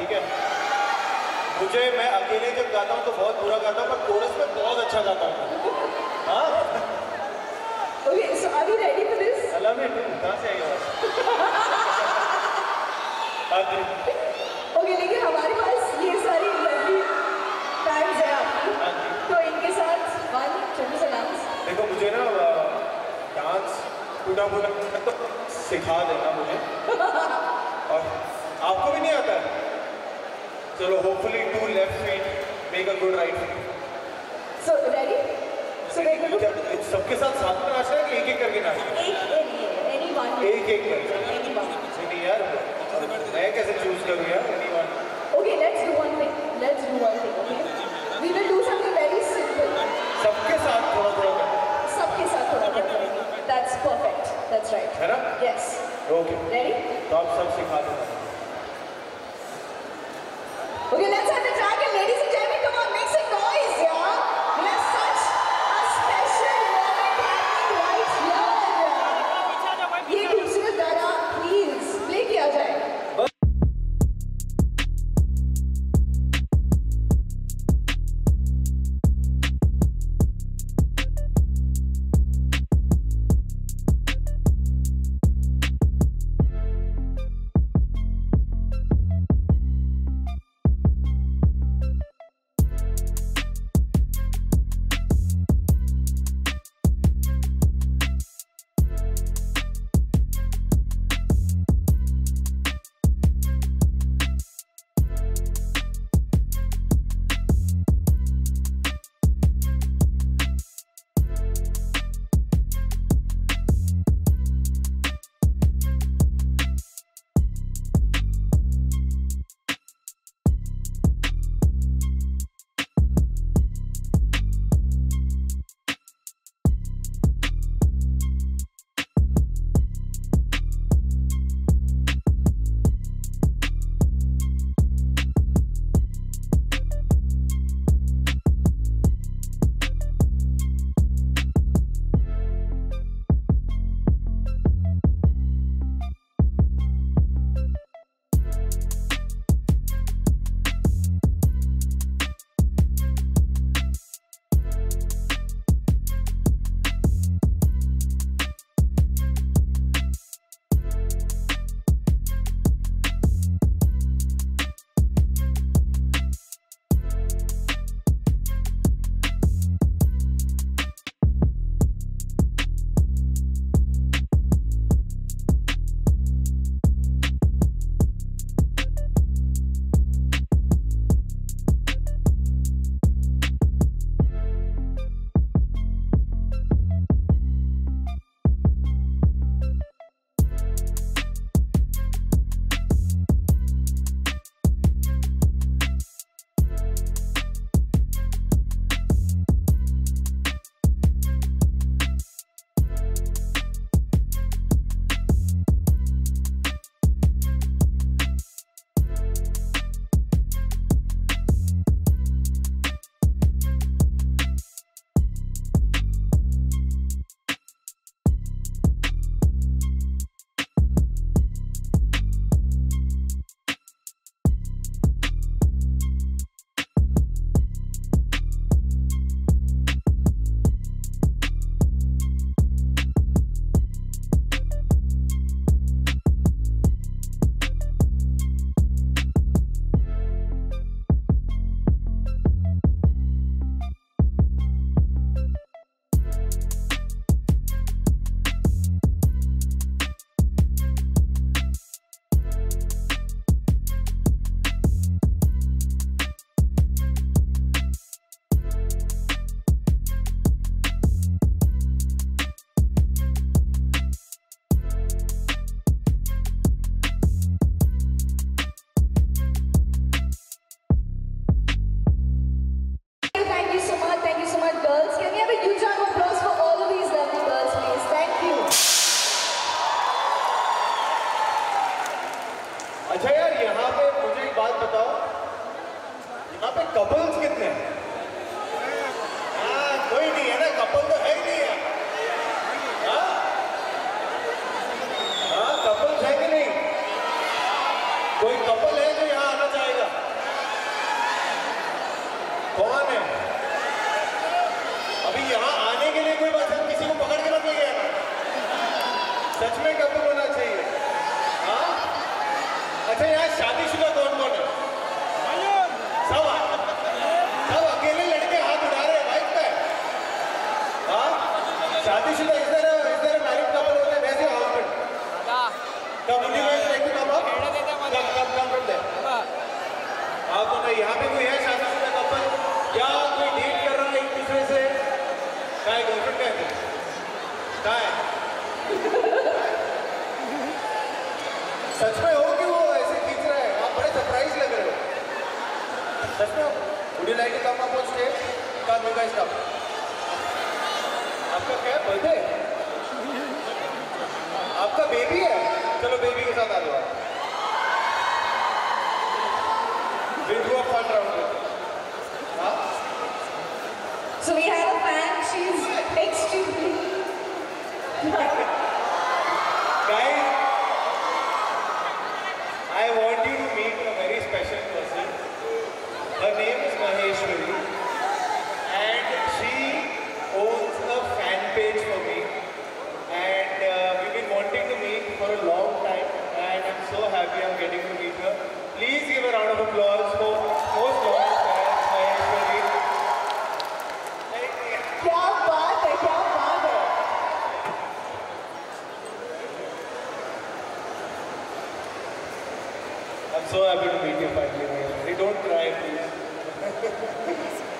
ठीक है? मुझे मैं अकेले जब गाता हूँ तो बहुत बुरा गाता हूँ पर कोरस में बहुत अच्छा गाता हूँ। हाँ? ओके हाँ लेकिन हमारे पास ये सारी हाँ तो इनके साथ देखो मुझे ना डांस टूटा फूटा तो सिखा देना मुझे। और आपको भी नहीं आता? है Chalo, hopefully two left feet make a good right feet. So, ready? So, ready? सबके साथ साथ में नाचना है कि एक-एक करके नाचना है? एक-एक, anyone. एक-एक करके. Anyone. नहीं यार, मैं कैसे choose करूँ यार? Anyone. Okay, let's do one thing. Let's do one thing, okay? We will do something very simple. सबके साथ थोड़ा-थोड़ा करना. सबके साथ थोड़ा-थोड़ा करना. That's perfect. That's right. है ना? Yes. Okay. Ready? तो आप सब सिखा दो. Okay, let's have सच में हो कि वो ऐसे खींच रहा है आप बड़े सरप्राइज़ लग रहे हो सच में would you come up on come you आपका क्या बर्थडे आपका बेबी है चलो बेबी के साथ आ जाओ आप So we have a fan, she's extremely...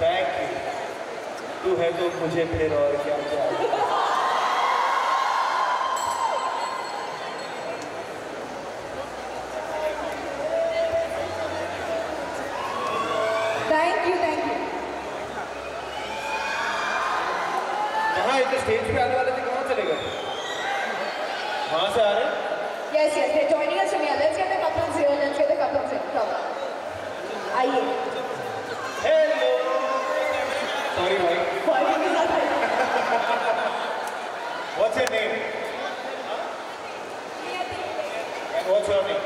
please. You तू है तो मुझे फिर और क्या चाहिए थैंक यू थैंक यू कहाँ इतने स्टेज पे आने वाले थे कहाँ चले गए कहाँ से आ रहे हैं Yes, yes, they're joining us from here. Let's get the couples here. Let's get the couples in. Come. आइए हेलो सॉरी भाई बॉयफ्रेंड के साथ आइए what's your name what's your name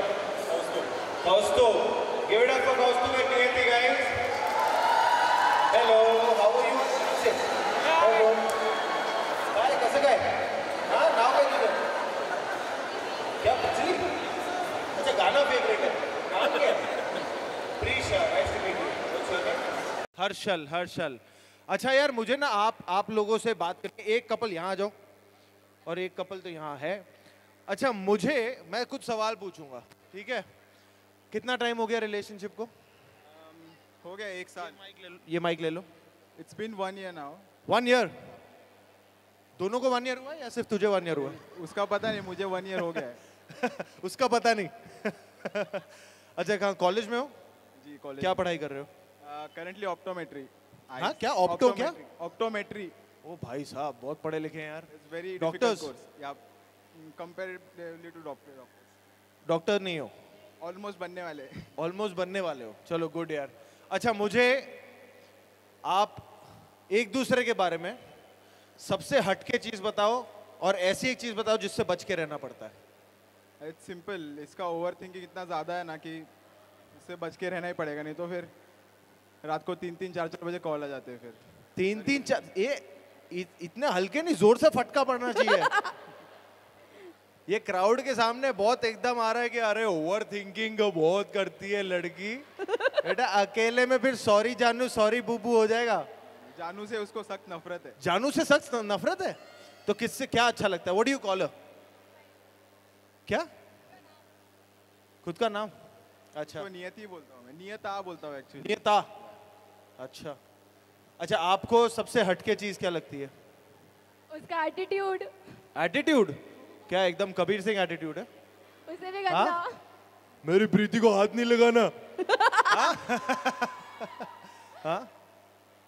Kaustu give it up for Kaustu and Niyati guys hello how are you hello काय कसं काय हाँ नाव काय तुझं क्या बच्ची अच्छा गाना फेवरेट है नाम क्या है Preesha nice to meet you what's your name Harshal Harshal. अच्छा यार मुझे ना आप आप लोगों से बात करके एक कपल यहाँ आ जाओ और एक कपल तो यहाँ है। अच्छा मुझे मैं कुछ सवाल पूछूँगा ठीक है? कितना टाइम हो गया रिलेशनशिप को? हो गया एक साल। माइक ले लो ये माइक ले लो। It's been one year now one year दोनों को वन ईयर हुआ या सिर्फ़ तुझे वन ईयर हुआ? उसका पता नहीं मुझे वन ईयर हो गया है। उसका पता नहीं। अच्छा कहाँ कॉलेज में हो? जी कॉलेज क्या पढ़ाई कर रहे हो? करंटली ऑप्टोमेट्री हाँ, क्या? ऑप्टो क्या? ऑप्टोमेट्री ओ भाई साहब बहुत पढ़े लिखे हैं यार। इट्स वेरी कोर्स या कंपैरेटिवली टू डॉक्टर डॉक्टर नहीं हो? ऑलमोस्ट बनने वाले. ऑलमोस्ट बनने वाले हो। चलो गुड यार। अच्छा मुझे आप एक दूसरे के बारे में सबसे हटके चीज़ बताओ और ऐसी एक चीज़ बताओ जिससे बच के रहना पड़ता है। इट्स सिंपल इसका ओवर थिंकिंग इतना ज़्यादा है ना कि इससे बच के रहना ही पड़ेगा नहीं तो फिर रात को तीन तीन चार चार बजे कॉल आ जाते हैं फिर। तीन तीन चार ये इतने हल्के नहीं ज़ोर से फटका पड़ना चाहिए। ये क्राउड के सामने बहुत एकदम आ रहा है कि अरे ओवर थिंकिंग बहुत करती है लड़की। बेटा अकेले में फिर सॉरी जानू सॉरी बूबू हो जाएगा। जानू से उसको सख्त नफरत है। जानू से सख्त नफरत है? तो किससे क्या अच्छा लगता है? व्हाट डू यू कॉल क्या? खुद का नाम? अच्छा। तो नियति बोलता हूँ मैं। नियता बोलता हूँ एक्चुअली नेता अच्छा। अच्छा आपको सबसे हटके चीज़ क्या लगती है? उसका एटीट्यूड एटीट्यूड क्या एकदम कबीर सिंह एटीट्यूड है? उसे भी हाँ? गंदा मेरी प्रीति को हाथ नहीं लगाना। हाँ?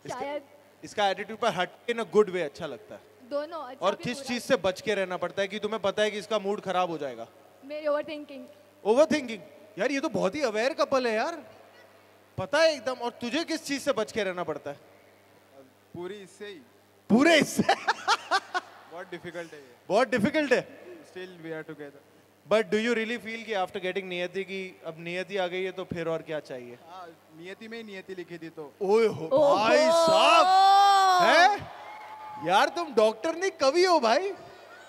शायद। इसका एटीट्यूड पर हटके ना गुड वे अच्छा लगता है। दोनों अच्छा और किस चीज़ से बच के रहना पड़ता है कि तुम्हें पता है कि इसका मूड खराब हो जाएगा? मेरी ओवर थिंकिंग ओवर थिंकिंग यार ये तो बहुत ही अवेयर कपल है यार। पता है एकदम और तुझे किस चीज़ से बच के रहना पड़ता है? पूरी इससे ही। पूरे इससे? बहुत डिफ़िकल्ट है ये। बहुत डिफ़िकल्ट है। Still we are together but do you really feel कि आफ्टर गेटिंग नियति की अब नियति आ गई है तो फिर और क्या चाहिए? हाँ नियति में ही नियति लिखी थी तो। ओए हो भाई साहब! है? यार तुम डॉक्टर नहीं कवि हो भाई।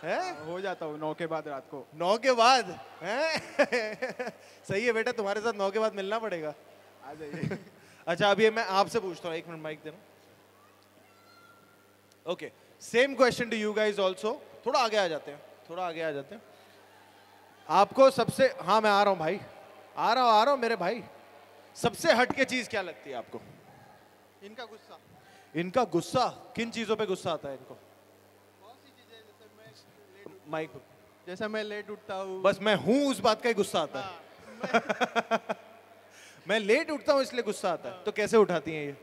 है हो जाता हूँ नौ के बाद रात को। नौ के बाद? हैं? सही है बेटा तुम्हारे साथ नौ के बाद मिलना पड़ेगा। आ जाइए अच्छा अभी मैं आपसे पूछता हूँ एक मिनट माइक देना। Okay same question to you guys also थोड़ा आगे आ जाते हैं थोड़ा आगे आ जाते हैं। आपको सबसे हाँ मैं आ रहा हूँ भाई। आ रहा हूँ आ रहा हूँ मेरे भाई। सबसे हटके चीज़ क्या लगती है आपको? इनका गुस्सा। इनका गुस्सा? किन चीज़ों पे गुस्सा आता है इनको? माइक जैसा मैं लेट उठता हूँ। बस मैं हूँ उस बात का ही गुस्सा आता है। मैं लेट उठता हूँ इसलिए गुस्सा आता है। तो कैसे उठाती हैं ये?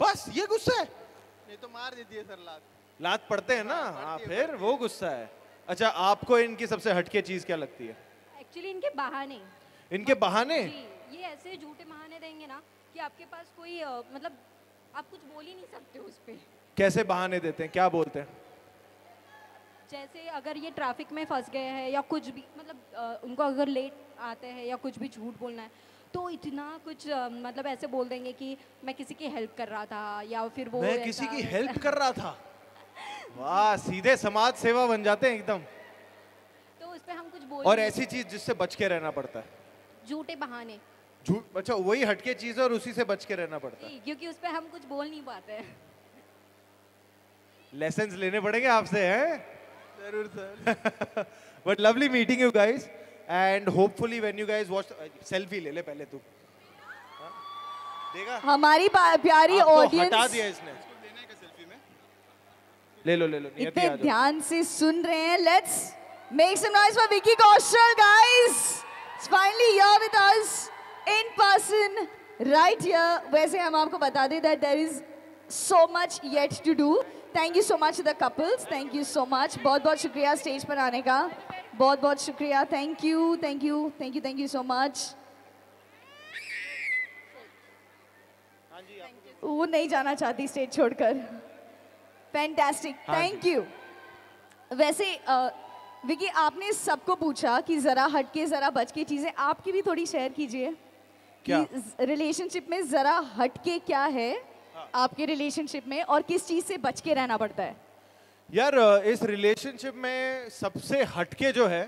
बस ये गुस्सा है। नहीं तो मार देती है सर लात। लात पड़ते हैं ना? हाँ फिर वो गुस्सा है। अच्छा आपको इनकी सबसे हटके चीज़ क्या लगती है? एक्चुअली इनके बहाने। इनके बहाने? ये ऐसे झूठे बहाने देंगे ना कि आपके पास कोई मतलब आप कुछ बोल ही नहीं सकते उस पर कैसे बहाने देते हैं? क्या बोलते हैं? जैसे अगर ये ट्रैफ़िक में फंस गए हैं या कुछ भी मतलब उनको अगर लेट आते हैं या कुछ भी झूठ बोलना है तो इतना कुछ मतलब ऐसे बोल देंगे कि मैं किसी की हेल्प कर रहा था या फिर वो मैं किसी की हेल्प कर रहा था? वाह सीधे समाज सेवा बन जाते हैं एकदम। तो उस पर हम कुछ बोल और ऐसी चीज़ जिससे बच के रहना पड़ता है। झूठे बहाने। झूठ अच्छा वही हटके चीज़ है और उसी से बच के रहना पड़ता है। क्योंकि उस पर हम कुछ बोल नहीं पाते। हैं लेसन लेने पड़ेंगे आपसे हैं? ज़रूर sir. But lovely meeting you guys and hopefully when you guys watch selfie ले ले पहले तू। हाँ? देगा हमारी प्यारी आपको हटा दिया इसने। ले लो ले लो इतने ध्यान से सुन रहे हैं। Let's make some noise for Vicky Kaushal guys finally here with us in person right here वैसे हम आपको बता दें that there is so much yet to do thank you so much the couples thank you so much बहुत बहुत शुक्रिया stage पर आने का। बहुत बहुत शुक्रिया। Thank you thank you thank you thank you so much वो नहीं जाना चाहती स्टेज छोड़कर। फैंटास्टिक थैंक यू वैसे विकी आपने सबको पूछा कि जरा हटके जरा बच के चीज़ें आपकी भी थोड़ी शेयर कीजिए। कि रिलेशनशिप में जरा हटके क्या हाँ। आपके रिलेशनशिप में और किस चीज़ से बच के रहना पड़ता है? यार इस रिलेशनशिप में सबसे हटके जो है,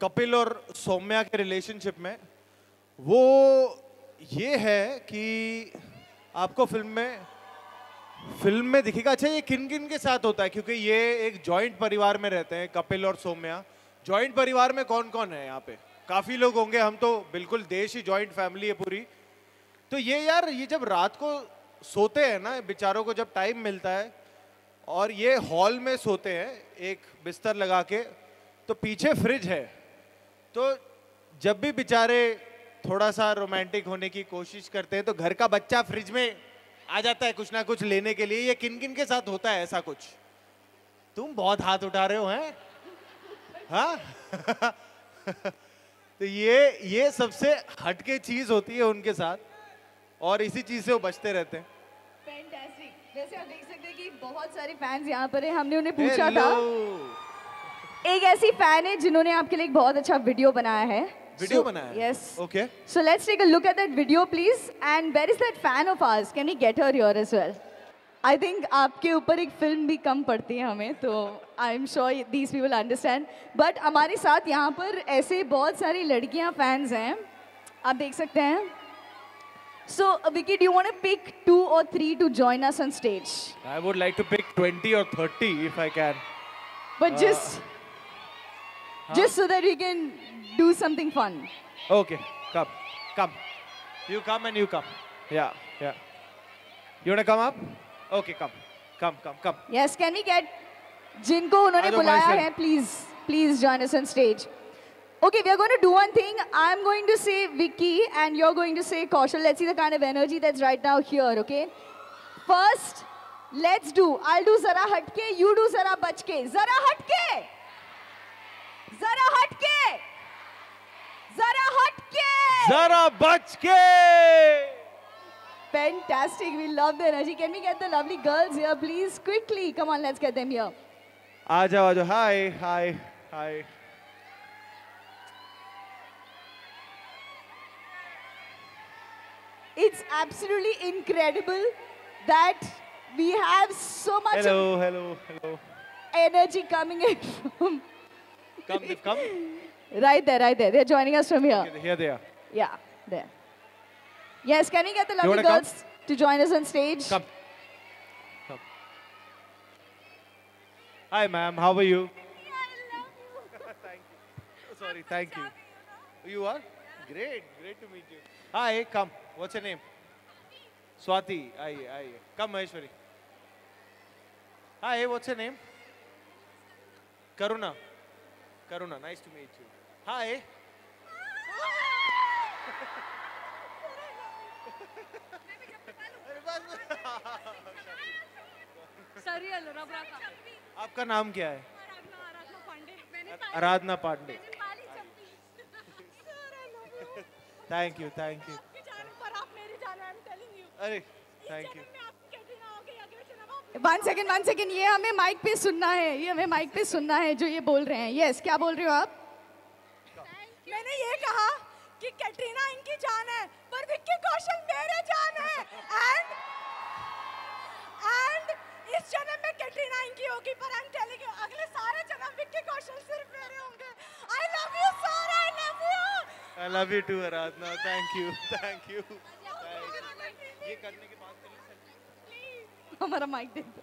कपिल और सौम्या के रिलेशनशिप में, वो ये है कि आपको फ़िल्म में फ़िल्म में दिखेगा। अच्छा ये किन किन के साथ होता है? क्योंकि ये एक जॉइंट परिवार में रहते हैं, कपिल और सौम्या। जॉइंट परिवार में कौन कौन है यहाँ पे? काफ़ी लोग होंगे, हम तो बिल्कुल देश ही जॉइंट फैमिली है पूरी। तो ये यार, ये जब रात को सोते हैं ना, बेचारों को जब टाइम मिलता है और ये हॉल में सोते हैं, एक बिस्तर लगा के तो पीछे फ्रिज है। तो जब भी बेचारे थोड़ा सा रोमांटिक होने की कोशिश करते हैं तो घर का बच्चा फ्रिज में आ जाता है कुछ ना कुछ लेने के लिए। ये किन किन के साथ होता है ऐसा कुछ? तुम बहुत हाथ उठा रहे हो, हैं? हाँ? तो ये ये सबसे हटके चीज़ होती है उनके साथ और इसी चीज़ से वो बचते रहते हैं। वैसे आप देख सकते हैं कि बहुत सारे फैंस यहाँ पर हैं हमने उन्हें पूछा था एक ऐसी फ़ैन है जिन्होंने आपके लिए एक बहुत अच्छा वीडियो बनाया है वीडियो बनाया? Yes Okay. So let's take a look at that video, please. And where is that fan of ours? Can we get her here as well? I think आपके ऊपर एक फ़िल्म भी कम पड़ती है हमें तो I am sure these people understand but हमारे साथ यहाँ पर ऐसे बहुत सारी लड़कियाँ फैंस हैं आप देख सकते हैं So Vicky do want to pick two और three to join us on stage I would like to pick 20 or 30 if I can. But just just so that we can do something fun Okay, come, come. You come and you come. Yeah, yeah. You wanna come up? Okay, come, come, come, come. Yes can we get जिनको उन्होंने आ जाओ बुलाया Mahesh है please please join us on stage Okay, we are going to do one thing. I'm going to say Vicky and you're going to say Kaushal. Let's see the kind of energy that's right now here, okay? First, let's do. I'll do Zara Hatke, you do Zara Bachke. Zara Hatke! Zara Hatke! Zara Hatke! Zara Bachke! Fantastic. We love the energy. Can we get the lovely girls here, please? Quickly. Come on, let's get them here. Aja, aja. Hi, hi, hi. it's absolutely incredible that we have so much hello, hello, hello. energy coming in from... Come, they've come? Right there, right there. They're joining us from here. Okay, here they are. Yeah, there. Yes, can we get the lovely girls come? to join us on stage? Come. Come. Hi, ma'am. How are you. thank you. Sorry, thank you. You are? Great. Great to meet you. Hi. Come. What's your name? Swati. Aye, aye. Come, Maheshwari. Hi. What's your name? Karuna. Karuna. Nice to meet you. Hi. आपका नाम क्या है Aradhana Aradhana Pandey thank you thank you पर आप मेरी जान I am telling you अरे thank you हो वन सेकेंड वन सेकेंड ये हमें माइक पे सुनना है ये हमें माइक पे सुनना है जो ये बोल रहे हैं. यस क्या बोल रहे हो आप? मैंने ये कहा कि कैटरीना इनकी जान है पर विक्की कौशल मेरे जान है. एंड एंड इस जन्म में कैटरीना इनकी होगी पर आई एम टेलिंग यू अगले सारे जन्म विक्की कौशल सिर्फ़ मेरे होंगे. I love you sir I love you I love you too Aradhana thank you thank you ये करने के बाद हमारा माइक दे दो।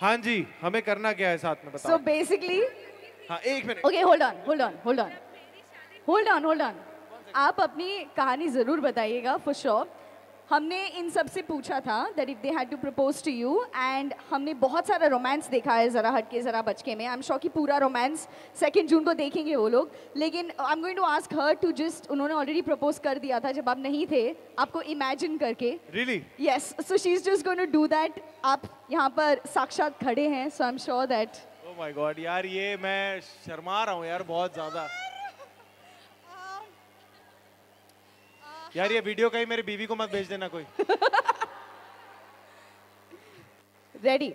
हाँ जी हमें करना क्या है साथ में बताओ। सो बेसिकली हाँ एक minute okay hold on hold on hold on hold on hold on आप अपनी कहानी ज़रूर बताइएगा फॉर श्योर हमने इन सबसे पूछा था that if they had to propose to you and हमने बहुत सारा रोमांस देखा है ज़रा हटके ज़रा बचके में। आई एम श्योर कि पूरा रोमांस सेकेंड जून को देखेंगे वो लोग। लेकिन I am going to ask her to just उन्होंने ऑलरेडी प्रपोज कर दिया था जब आप नहीं थे आपको इमेजिन करके। Really yes so she is just going to do that आप यहाँ पर साक्षात खड़े हैं so I am sure that my god यार ये मैं शर्मा रहा हूँ यार बहुत ज़्यादा। यार ये वीडियो कहीं मेरी बीवी को मत भेज देना कोई। Ready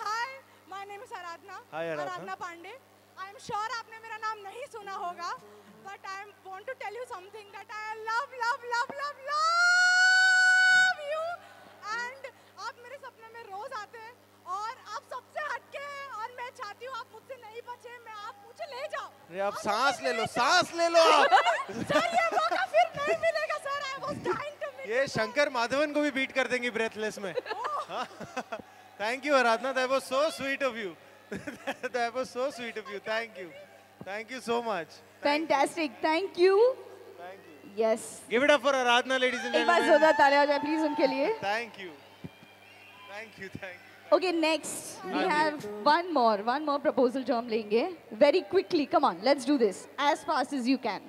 hi my name is Aradhana Hi, Aradhana. Aradhana Pandey I am sure आपने मेरा नाम नहीं सुना होगा but I am want to tell you something that I love love love love love you and आप मेरे सपने में रोज आते हैं और आप सबसे हटके हैं और मैं चाहती हूँ आप मुझसे नहीं बचे मैं आप मुझे ले जाओ। अरे आप सांस ले लो सांस ले लो आप। सर ये मौका फिर नहीं मिलेगा sir I was trying to meet ये शंकर माधवन को भी बीट कर देंगी ब्रेथलेस में। Thank you Aradhana that was so sweet of you that was so sweet of you thank you thank you so much fantastic thank you thank you yes give it up for Aradhana ladies and एक बार जोरदार तालियाँ हो जाए please उनके लिए। Thank you thank you thank you Okay, next we have one more, one more proposal term lenge. Very quickly, come on, let's do this as fast as you can.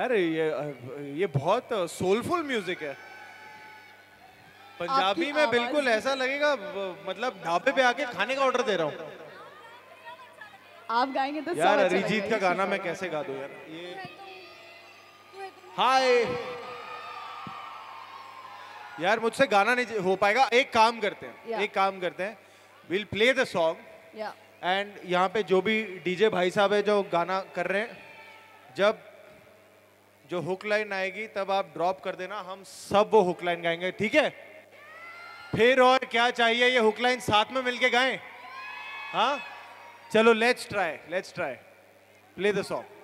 यार ये ये बहुत सोलफुल म्यूज़िक है। पंजाबी में बिल्कुल ऐसा लगेगा मतलब ढाबे पे आके खाने का ऑर्डर दे रहा हूँ। आप गाएँगे तो यार अच्छा अरिजीत का गाना मैं कैसे गा दू यार? ये हाय यार मुझसे गाना नहीं हो पाएगा। एक काम करते हैं Yeah. एक काम करते हैं। Will play the song and यहाँ पे जो भी डीजे भाई साहब है जो गाना कर रहे हैं जब जो हुक लाइन आएगी, तब आप ड्रॉप कर देना। हम सब वो हुक लाइन गाएँगे, ठीक है? फिर और क्या चाहिए? ये हुक लाइन साथ में मिलके गाएँ। हाँ? चलो let's try let's try play the song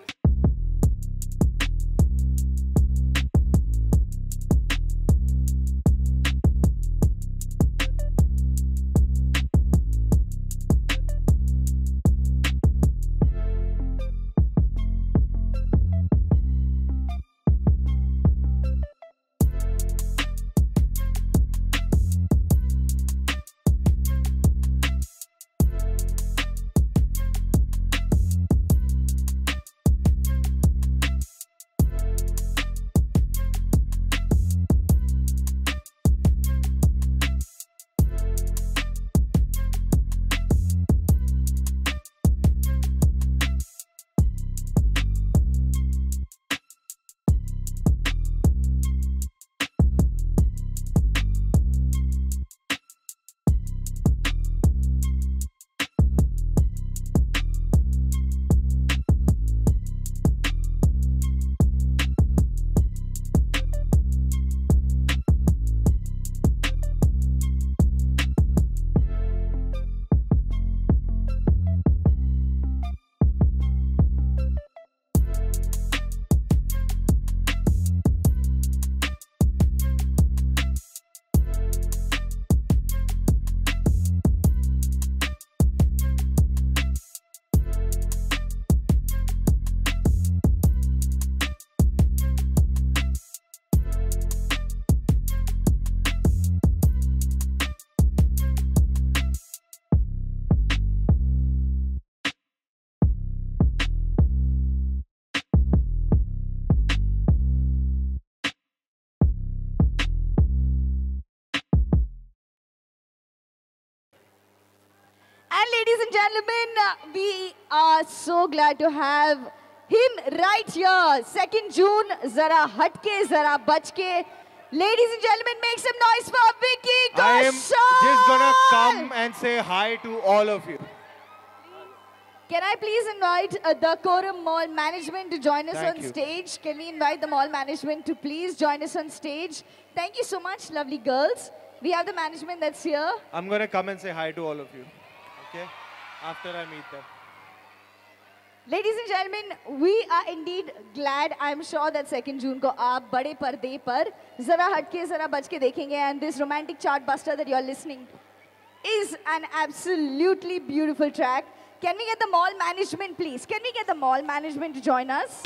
gentlemen, we are so glad to have him right here. Second June, Zara Hatke, Zara Bachke. Ladies and gentlemen, make some noise for Vicky I am just gonna come and say hi to all of you. Can I please invite uh, the Quorum Mall management to join us Thank on you. stage? Can we invite the mall management to please join us on stage? Thank you so much, lovely girls. We have the management that's here. I'm gonna come and say hi to all of you. Okay? After I meet them. Ladies and gentlemen, we are indeed glad. I'm sure that 2nd June को आप बड़े पर्दे पर जरा हटके जरा बच के देखेंगे and this romantic chart buster that you're listening to is an absolutely beautiful track. Can we get the mall management please? Can we get the mall management to join us?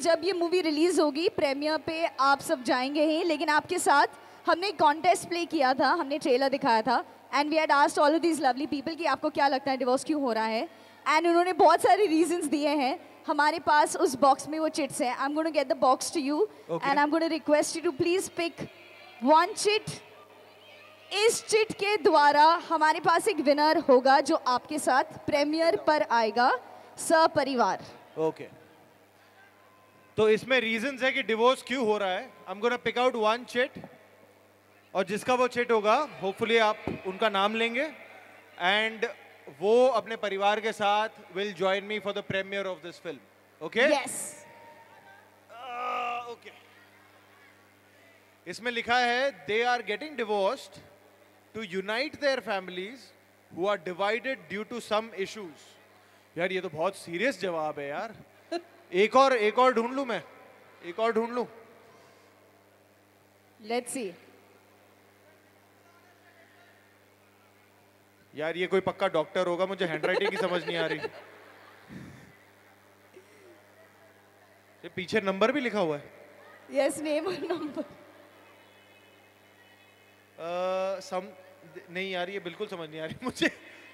जब ये मूवी रिलीज़ होगी premiere पे आप सब जाएँगे ही लेकिन आपके साथ हमने कॉन्टेस्ट प्ले किया था हमने ट्रेलर दिखाया था and we had asked all of these lovely people कि आपको क्या लगता है डिवोर्स क्यों हो रहा है? एंड उन्होंने बहुत सारे रीजंस दिए हैं। हमारे पास उस बॉक्स में वो चिट्स हैं। I am going get the box to you and I am going request you to please pick one chit इस चिट के द्वारा हमारे पास एक विनर होगा जो आपके साथ प्रीमियर पर आएगा सपरिवार। ओके तो इसमें रीजंस है कि डिवोर्स क्यों हो रहा है। I am gonna pick out one chit और जिसका वो चिट होगा होपफुली आप उनका नाम लेंगे एंड वो अपने परिवार के साथ will join me for the premiere of this film okay okay इसमें लिखा है they are getting divorced to unite their families who are divided due to some issues यार ये तो बहुत सीरियस जवाब है यार। एक और एक और ढूंढ लू मैं? एक और ढूंढ लूँ? लेट्स सी यार ये कोई पक्का डॉक्टर होगा मुझे हैंडराइटिंग की समझ नहीं आ रही। ये पीछे नंबर भी लिखा हुआ है। Name or number. अ, सम नहीं यार ये बिल्कुल समझ नहीं आ रही मुझे।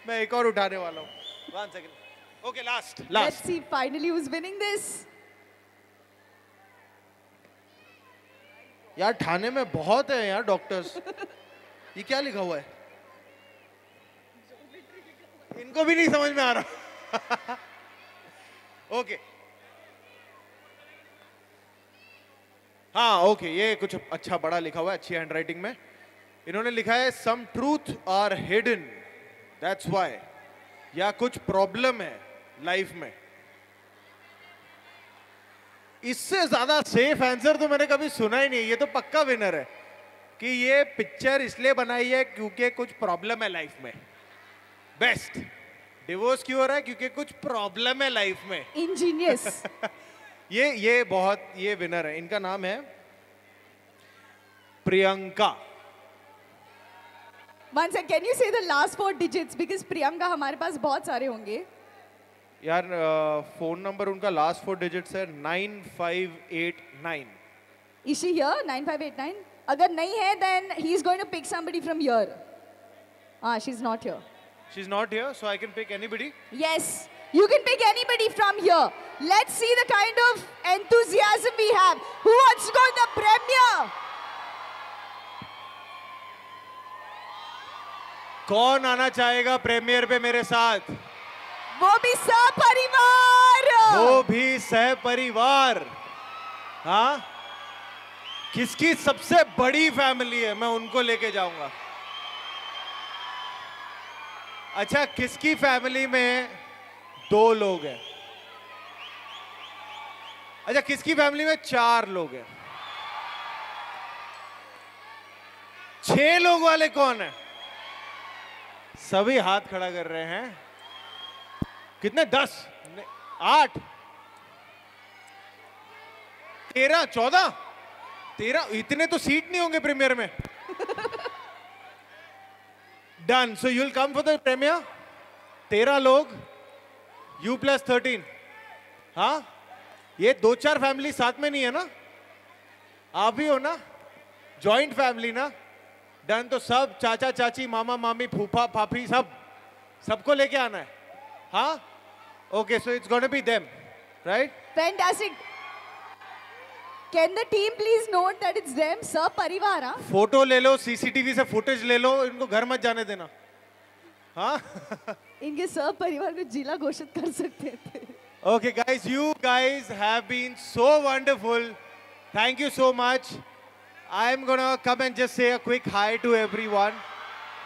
मैं एक और उठाने वाला हूँ। One second okay last Let's last see finally who's winning this. यार ठाणे में बहुत है यार डॉक्टर्स ये क्या लिखा हुआ है? इनको भी नहीं समझ में आ रहा। ओके हाँ ओके ये कुछ अच्छा बड़ा लिखा हुआ है अच्छी हैंडराइटिंग में। इन्होंने लिखा है some truth are hidden that's why या कुछ प्रॉब्लम है। लाइफ में। इससे ज़्यादा सेफ़ आंसर तो मैंने कभी सुना ही नहीं ये तो पक्का विनर है कि ये पिक्चर इसलिए बनाई है क्योंकि कुछ प्रॉब्लम है लाइफ में। बेस्ट डिवोर्स क्यों हो रहा है? क्योंकि कुछ प्रॉब्लम है लाइफ में। Ingenious. ये ये बहुत ये विनर है। इनका नाम है Priyanka. Mansa, can you say the last four digits? Because Priyanka हमारे पास बहुत सारे होंगे. यार फ़ोन नंबर उनका लास्ट फोर डिजिट्स है नाइन फाइव एट नाइन इसी here nine five eight nine अगर नहीं है then he is going to pick somebody from here हाँ she is not here she is not here so I can pick anybody yes you can pick anybody from here let's see the kind of enthusiasm we have who wants to go the premiere कौन आना चाहेगा premiere पे मेरे साथ? वो भी सपरिवार। वो भी सह परिवार हाँ? किसकी सबसे बड़ी फैमिली है? मैं उनको लेके जाऊँगा। अच्छा किसकी फैमिली में दो लोग हैं? अच्छा किसकी फैमिली में चार लोग हैं? छह लोग वाले कौन है? सभी हाथ खड़ा कर रहे हैं। कितने? दस। आठ। तेरह, चौदह। तेरह, इतने तो सीट नहीं होंगे प्रीमियर में। Done so you'll come for the premiere तेरह लोग। यू प्लस थर्टीन हाँ? ये दो चार फैमिली साथ में नहीं है ना? आप भी हो ना? जॉइंट फैमिली ना? डन तो सब चाचा, चाची, मामा, मामी, फूफा, फाफी, सब। सबको लेके आना है। हाँ okay so it's gonna be them right Fantastic. Can the team please note that it's them, Sir Parivar? Huh? Photo ले लो सीसीटीवी से फुटेज ले लो इनको घर मत जाने देना हाँ इनके सर परिवार को जिला घोषित कर सकते थे Okay, guys, you guys have been so wonderful. Thank you so much. I'm gonna come and just say a quick hi to everyone.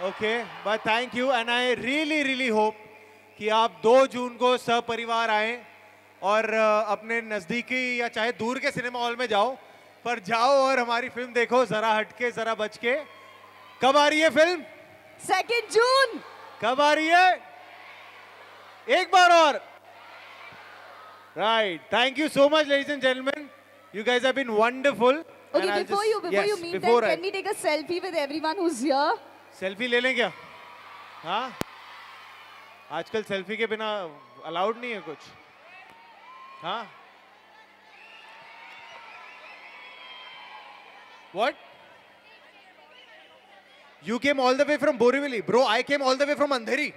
Okay, but thank you, and I really, really hope कि आप 2 जून को सपरिवार आए और अपने नज़दीकी या चाहे दूर के सिनेमा हॉल में जाओ पर जाओ और हमारी फ़िल्म देखो जरा हटके जरा बच के कब आ रही है फ़िल्म? सेकेंड जून कब आ रही है? एक बार और। Right thank you so much ladies and gentleman you guys have been before before you selfie ले लें क्या हाँ? huh? आजकल सेल्फी के बिना अलाउड नहीं है कुछ। हाँ? What you came all the way from Borivali bro I came all the way from Andheri